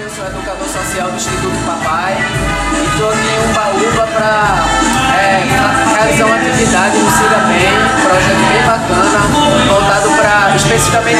eu sou educador social do Instituto Papai. E estou aqui em Umbaúba para é, realizar uma atividade no Siga Bem, um projeto bem bacana, voltado para especificamente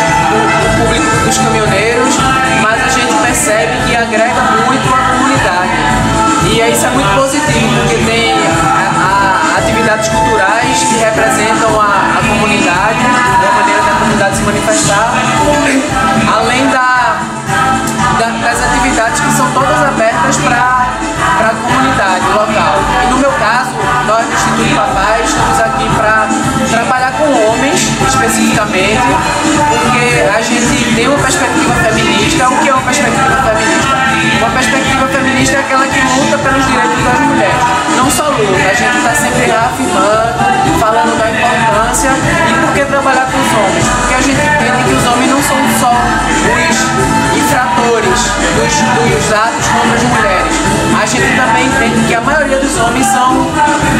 porque a gente tem uma perspectiva feminista. O que é uma perspectiva feminista? Uma perspectiva feminista é aquela que luta pelos direitos das mulheres. Não só luta, a gente está sempre reafirmando, falando da importância e por que trabalhar com os homens. Porque a gente entende que os homens não são só os infratores dos, dos atos contra as mulheres. A gente também entende que a maioria dos homens são,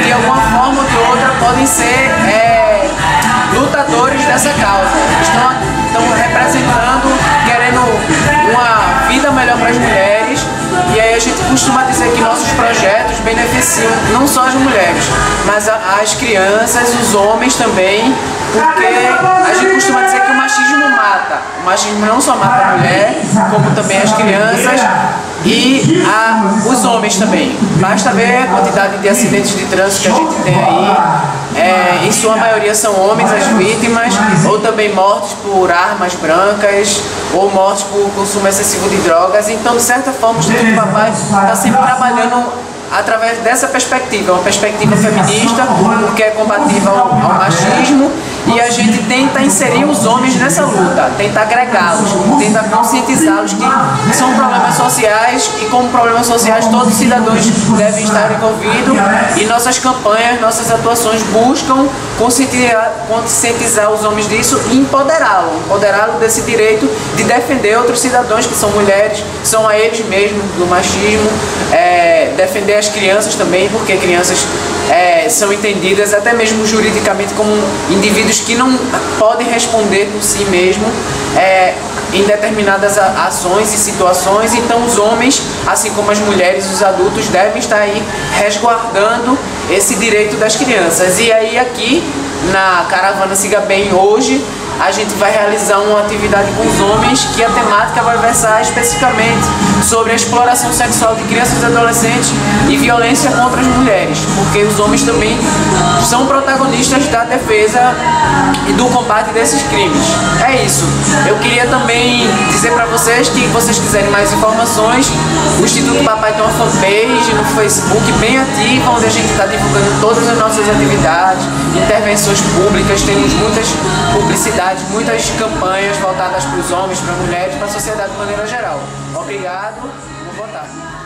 de alguma forma ou de outra, podem ser é, lutadores dessa causa. Estão, estão representando, querendo uma vida melhor para as mulheres. E aí a gente costuma dizer que nossos projetos beneficiam não só as mulheres, mas a, as crianças, os homens também, porque a gente costuma dizer que o machismo mata. O machismo não só mata a mulher, como também as crianças e a, os homens também. Basta ver a quantidade de acidentes de trânsito que a gente tem aí. Em sua maioria são homens as vítimas, ou também mortos por armas brancas, ou mortos por consumo excessivo de drogas. Então, de certa forma, o Instituto Papai está sempre trabalhando através dessa perspectiva, uma perspectiva feminista, que é combativa ao, ao machismo e a gente tenta inserir os homens nessa luta, tenta agregá-los, tenta conscientizá-los que são problemas sociais e como problemas sociais todos os cidadãos devem estar envolvidos. E nossas campanhas, nossas atuações buscam conscientizar, conscientizar os homens disso e empoderá-lo, empoderá-lo desse direito de defender outros cidadãos que são mulheres, são a eles mesmos do machismo, é, defender as crianças também, porque crianças é, são entendidas até mesmo juridicamente como indivíduos que não podem responder por si mesmo é, em determinadas ações e situações. Então, os homens, assim como as mulheres, os adultos, devem estar aí resguardando esse direito das crianças. E aí, aqui na Caravana Siga Bem hoje, a gente vai realizar uma atividade com os homens que a temática vai versar especificamente sobre a exploração sexual de crianças e adolescentes e violência contra as mulheres, porque os homens também são protagonistas da defesa e do combate desses crimes. É isso. Eu queria também dizer para vocês que, vocês quiserem mais informações, o Instituto Papai tem uma fanpage no Facebook bem ativa, onde a gente está divulgando todas as nossas atividades, intervenções públicas, temos muitas publicidades muitas campanhas voltadas para os homens, para as mulheres, para a sociedade de maneira geral. Obrigado, vou votar.